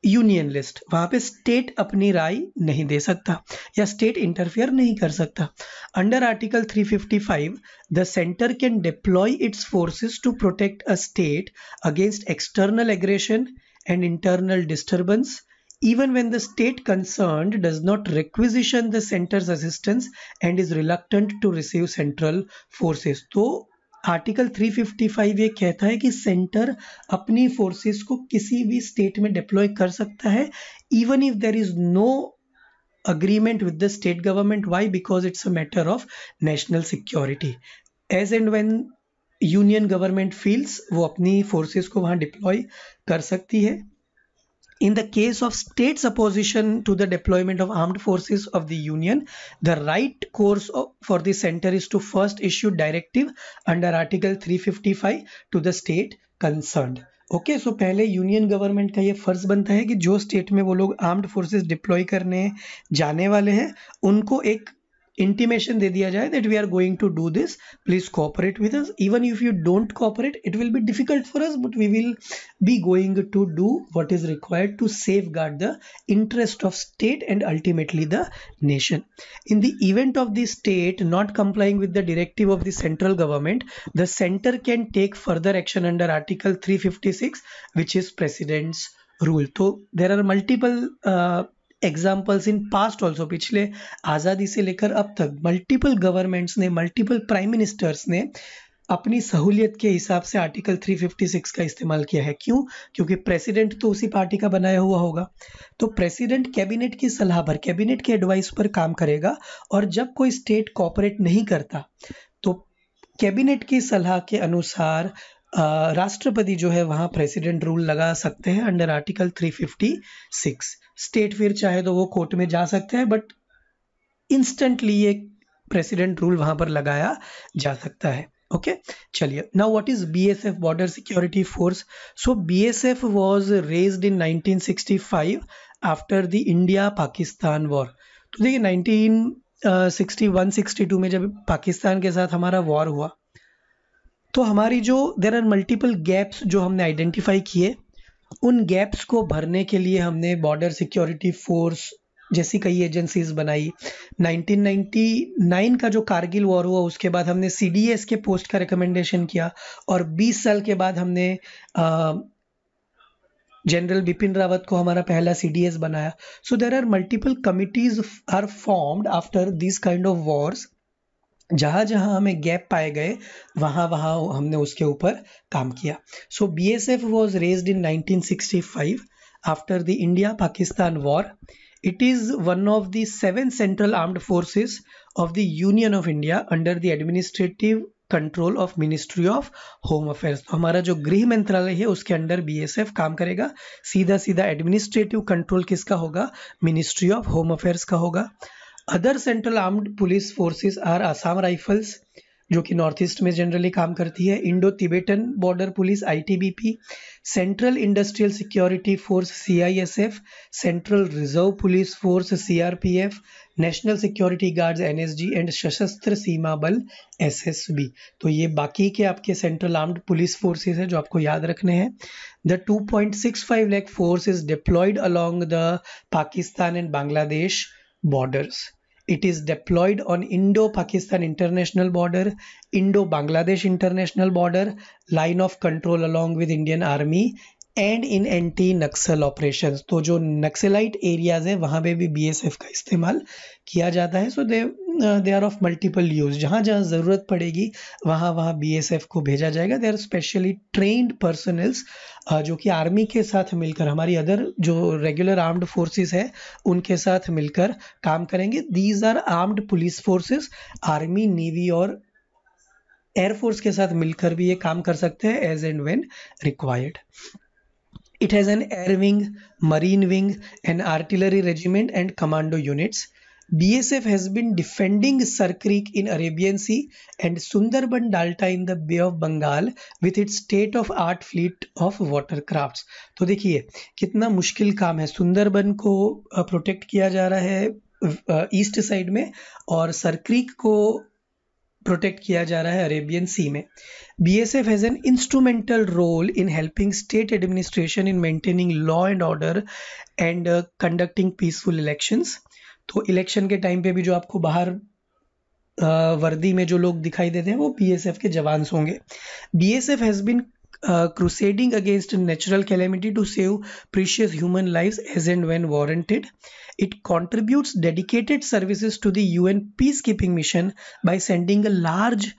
union list वहाँ पे स्टेट अपनी राय नहीं दे सकता या स्टेट इंटरफेयर नहीं कर सकता। Under article 355 the centre can deploy its forces to protect a state against external aggression and internal disturbance even when the state concerned does not requisition the center's assistance and is reluctant to receive central forces. so article 355 ये कहता है कि सेंटर अपनी फोर्सेस को किसी भी स्टेट में डिप्लॉय कर सकता है even if there is no agreement with the state government why because it's a matter of national security as and when union government feels वो अपनी फोर्सेस को वहाँ डिप्लॉय कर सकती है In the case of states' opposition to the deployment of armed forces of the Union, the right course for the center is to first issue directive under Article 355 to the state concerned. Okay okay, so so पहले यूनियन गवर्नमेंट का ये फ़र्ज़ बनता है कि जो स्टेट में वो लोग आर्म्ड फोर्सेस डिप्लॉय करने जाने वाले हैं उनको एक intimation de diya jaye that we are going to do this. Please cooperate with us. Even if you don't cooperate it will be difficult for us but we will be going to do what is required to safeguard the interest of state and ultimately the nation. In the event of the state not complying with the directive of the central government the center can take further action under article 356 which is president's rule. So there are multiple uh, examples in past also पिछले आज़ादी से लेकर अब तक मल्टीपल गवर्नमेंट्स ने मल्टीपल प्राइम मिनिस्टर्स ने अपनी सहूलियत के हिसाब से आर्टिकल 356 का इस्तेमाल किया है। क्यों? क्योंकि प्रेसिडेंट तो उसी पार्टी का बनाया हुआ होगा। तो प्रेसिडेंट कैबिनेट की सलाह पर कैबिनेट के एडवाइस पर काम करेगा और जब कोई स्टेट कॉपरेट नहीं करता तो कैबिनेट की सलाह के अनुसार राष्ट्रपति जो है वहाँ प्रेसिडेंट रूल लगा सकते हैं अंडर आर्टिकल 356 स्टेट फिर चाहे तो वो कोर्ट में जा सकते हैं बट इंस्टेंटली ये प्रेसिडेंट रूल वहाँ पर लगाया जा सकता है। ओके चलिए now what is BSF border security force so BSF was raised in 1965 after the India Pakistan war तो देखिए 1961 62 में जब पाकिस्तान के साथ हमारा वॉर हुआ तो हमारी जो देर आर मल्टीपल गैप्स जो हमने आइडेंटिफाई किए उन गैप्स को भरने के लिए हमने बॉर्डर सिक्योरिटी फोर्स जैसी कई एजेंसीज बनाई। 1999 का जो कारगिल वॉर हुआ, उसके बाद हमने सीडीएस के पोस्ट का रिकमेंडेशन किया और 20 साल के बाद हमने जनरल बिपिन रावत को हमारा पहला सीडीएस बनाया। So there are multiple committees are formed after this kind of wars जहाँ जहाँ हमें गैप पाए गए वहाँ वहाँ हमने उसके ऊपर काम किया। So B S F was raised in 1965 after the India Pakistan war it is one of the seven central armed forces of the union of india under the administrative control of ministry of home affairs तो हमारा जो गृह मंत्रालय है, उसके अंडर बीएसएफ काम करेगा। सीधा सीधा एडमिनिस्ट्रेटिव कंट्रोल किसका होगा? मिनिस्ट्री ऑफ़ होम अफेयर्स का होगा। Other central armed police forces are Assam rifles जो कि नॉर्थ ईस्ट में जनरली काम करती है Indo Tibetan border police ITBP central industrial security force CISF central reserve police force CRPF national security guards NSG and Sashastra Seema Bal SSB तो ये बाकी के आपके सेंट्रल आर्म्ड पुलिस फोर्सेज है जो आपको याद रखने हैं the 2.65 lakh force is deployed along the Pakistan and Bangladesh borders. It is deployed on Indo-Pakistan international border, Indo-Bangladesh international border, line of control along with Indian Army and in anti Naxal operation तो जो नक्सलाइट एरियाज़ है वहाँ पे भी बीएसएफ का इस्तेमाल किया जाता है सो they they are of multiple use जहाँ जहाँ ज़रूरत पड़ेगी वहाँ वहाँ बीएसएफ को भेजा जाएगा। They are specially trained personnels जो कि आर्मी के साथ मिलकर हमारी अदर जो रेगुलर आर्म्ड फोर्सेस है उनके साथ मिलकर काम करेंगे। These are armed police forces army navy और एयरफोर्स के साथ मिलकर भी ये काम कर सकते हैं as and when required It has an air wing, marine wing, an artillery regiment and commando units. BSF has been defending Sar Creek in Arabian Sea and Sundarban Dalta in the Bay of Bengal with its fleet of watercrafts. तो देखिए, कितना मुश्किल काम है सुंदरबन को प्रोटेक्ट किया जा रहा है ईस्ट साइड में और सरक्रीक को प्रोटेक्ट किया जा रहा है अरेबियन सी में B S F has an instrumental role in helping state administration in maintaining law and order and conducting peaceful elections तो इलेक्शन के टाइम पे भी जो आपको बाहर वर्दी में जो लोग दिखाई देते हैं, वो बीएसएफ के जवान होंगे। BSF has been crusading against natural calamity to save precious human life as and when warranted it contribute dedicated service to the U N peacekeeping mission by sending a large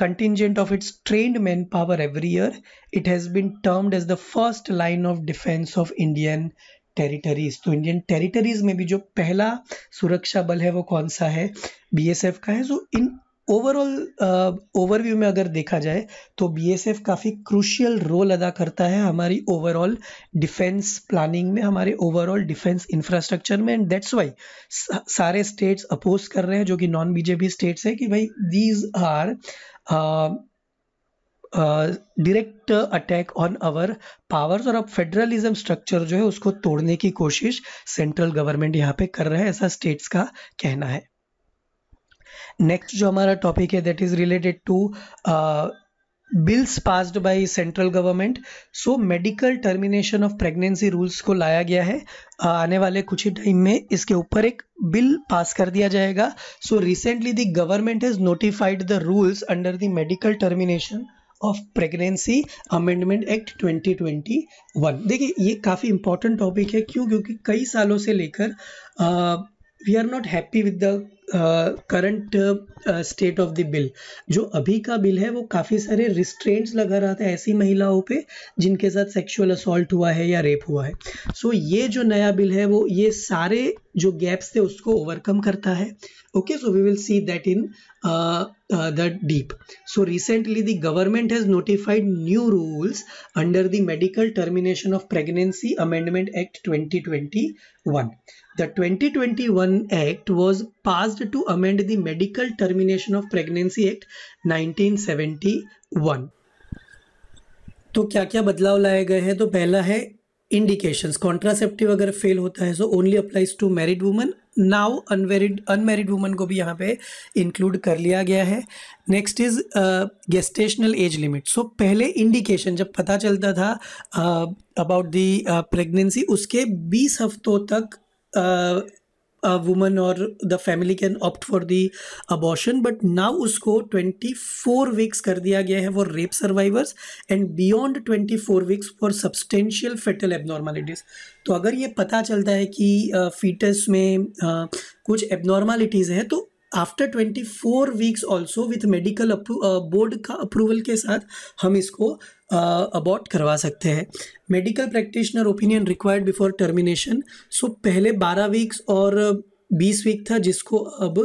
contingent of its trained manpower every year it has been termed as the first line of defence of Indian territories तो इंडियन टेरिटरीज में भी जो पहला सुरक्षा बल है वो कौन सा है? बीएसएफ का है। सो इन ओवरऑल ओवरव्यू में अगर देखा जाए तो बीएसएफ काफ़ी क्रूशियल रोल अदा करता है हमारी ओवरऑल डिफेंस प्लानिंग में, हमारे ओवरऑल डिफेंस इंफ्रास्ट्रक्चर में। एंड दैट्स वाई सारे स्टेट्स अपोज कर रहे हैं, जो कि नॉन बीजेपी स्टेट्स है कि भाई these are direct attack on our powers और अब फेडरलिज्म स्ट्रक्चर जो है उसको तोड़ने की कोशिश सेंट्रल गवर्नमेंट यहाँ पे कर रहा है, ऐसा स्टेट्स का कहना है। नेक्स्ट जो हमारा टॉपिक है that is related to bills passed by central government so medical termination of pregnancy rules को लाया गया है। आने वाले कुछ ही टाइम में इसके ऊपर एक बिल पास कर दिया जाएगा। So recently the government has notified the rules under the medical termination of pregnancy amendment act 2021 देखिए ये काफ़ी इंपॉर्टेंट टॉपिक है। क्यों? क्योंकि कई सालों से लेकर we are not happy with the current state of the bill जो अभी का बिल है वो काफ़ी सारे रिस्ट्रेंट्स लगा रहा था ऐसी महिलाओं पे जिनके साथ सेक्सुअल असॉल्ट हुआ है या रेप हुआ है। सो so, ये जो नया बिल है वो ये सारे जो गैप्स थे उसको ओवरकम करता है okay so we will see that in uh, uh, the deep so recently the government has notified new rules under the medical termination of pregnancy amendment act 2021 the 2021 act was passed to amend the medical termination of pregnancy act 1971 तो क्या क्या बदलाव लाए गए हैं तो पहला है इंडिकेशंस कॉन्ट्रासेप्टिव अगर फेल होता है so only applies to married woman now unmarried unmarried woman को भी यहाँ पे इंक्लूड कर लिया गया है. Next is gestational age limit so पहले इंडिकेशन जब पता चलता था अबाउट दी प्रेगनेंसी उसके 20 हफ्तों तक uh, वुमन और the family can opt for the abortion but now उसको 24 वीक्स कर दिया गया है for rape survivors and beyond 24 weeks for substantial fetal abnormalities तो अगर ये पता चलता है कि फीटस में uh, कुछ एबनॉर्मलिटीज़ हैं तो after twenty four weeks also with medical board का अप्रूवल के साथ हम इसको अबॉट करवा सकते हैं। Medical practitioner opinion required before termination so पहले बारह वीक्स और बीस वीक था, जिसको अब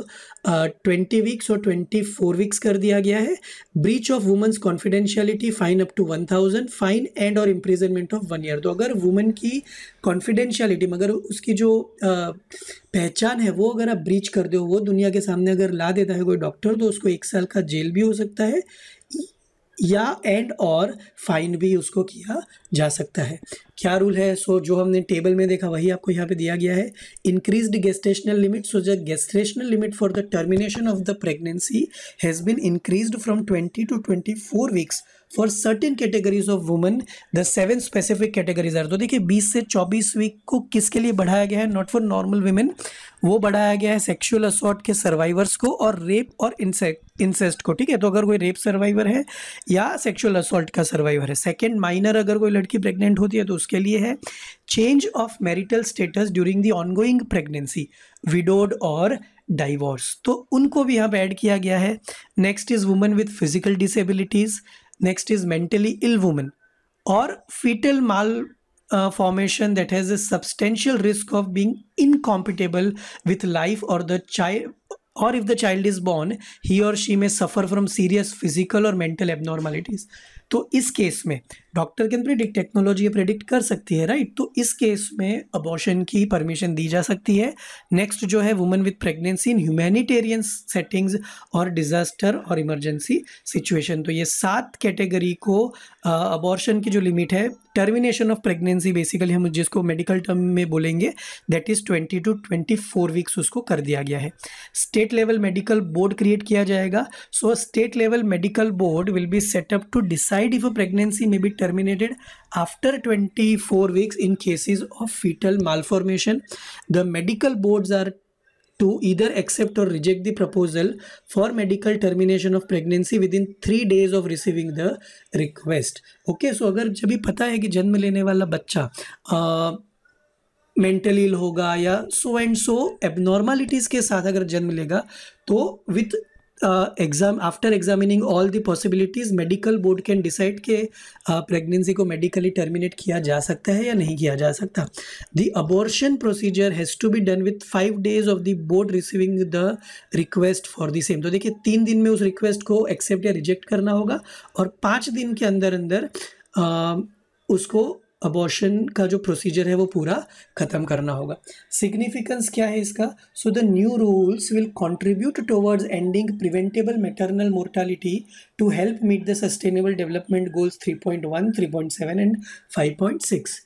ट्वेंटी वीक्स और ट्वेंटी फोर वीक्स कर दिया गया है। Breach of women's confidentiality fine up to one thousand fine and और इम्प्रिजनमेंट ऑफ़ वन ईयर तो अगर वुमेन की कॉन्फिडेंशियलिटी मगर उसकी जो पहचान है, वो अगर आप ब्रीच कर दो, वो दुनिया के सामने अगर ला देता है कोई डॉक्टर तो उसको एक साल का जेल भी हो सकता है। या एंड और फाइन भी उसको किया जा सकता है। क्या रूल है? सो जो हमने टेबल में देखा, वही आपको यहाँ पे दिया गया है। Increased gestational limit so the gestational limit for the termination of the pregnancy has been increased from twenty to twenty four weeks for certain categories of woman the seven specific categories are तो देखिए 20 से 24 वीक को किसके लिए बढ़ाया गया है? नॉट फॉर नॉर्मल वुमेन वो बढ़ाया गया है सेक्शुअल असॉट के सर्वाइवर्स को और रेप और इंसेस्ट को, ठीक है? तो अगर कोई रेप सर्वाइवर है या सेक्सुअल असॉल्ट का सर्वाइवर है सेकेंड माइनर अगर कोई लड़की प्रेग्नेंट होती है तो उसके लिए है change of marital status during the ongoing pregnancy widowed और डाइवोर्स तो उनको भी यहाँ पे ऐड किया गया है। Next is women with physical disabilities next is mentally ill women और fetal malformation that has a substantial risk of being incompatible with life और द चाइल्ड और if the child is born he और she may suffer from serious physical और मेंटल एबनॉर्मेलिटीज तो इस केस में डॉक्टर कैन प्रिडिक्ट टेक्नोलॉजी ये प्रिडिक्ट कर सकती है राइट तो इस केस में अबॉर्शन की परमिशन दी जा सकती है। नेक्स्ट जो है women with pregnancy in humanitarian settings और डिजास्टर और इमरजेंसी सिचुएशन तो ये सात कैटेगरी को अबॉर्शन की जो लिमिट है टर्मिनेशन ऑफ़ प्रेगनेंसी बेसिकली हम जिसको मेडिकल टर्म में बोलेंगे that is twenty to twenty four weeks उसको कर दिया गया है। State level medical board create किया जाएगा। So state level medical board will be set up to decide if a pregnancy may be terminated after 24 weeks in cases of fetal malformation. The medical boards are to either accept or reject the proposal for medical termination of pregnancy within three days of receiving the request. Okay, so अगर जब भी पता है कि जन्म लेने वाला बच्चा मेंटली uh, होगा या सो एंड सो एबनॉर्मलिटीज़ के साथ अगर जन्म लेगा तो with exam after examining all the possibilities medical board can decide के प्रेगनेंसी को मेडिकली टर्मिनेट किया जा सकता है या नहीं किया जा सकता। The abortion procedure has to be done with five days of the board receiving the request for the same तो देखिए तीन दिन में उस रिक्वेस्ट को एक्सेप्ट या रिजेक्ट करना होगा और पाँच दिन के अंदर अंदर uh, उसको अबॉर्शन का जो प्रोसीजर है वो पूरा खत्म करना होगा। सिग्निफिकेंस क्या है इसका? So the new rules will contribute towards ending preventable maternal mortality to help meet the sustainable development goals 3.1, 3.7 and 5.6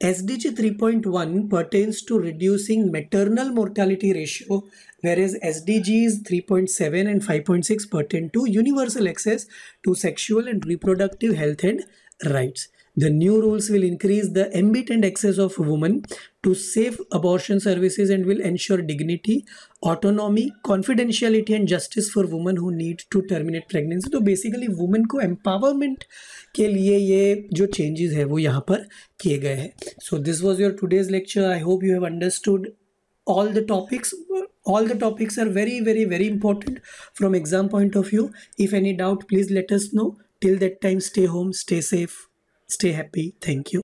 S D G three point one pertains to reducing maternal mortality ratio where is S D G is three point seven and five point six pertain to universal access to sexual and reproductive health and rights The new rules will increase the ambit and access of women to safe abortion services and will ensure dignity, autonomy, confidentiality and justice for women who need to terminate pregnancy. तो basically women को empowerment के लिए ये जो changes है वो यहाँ पर किए गए हैं. So this was your today's lecture. I hope you have understood all the topics all the topics are very very very important from exam point of view if any doubt please let us know till that time stay home stay safe Stay happy. Thank you.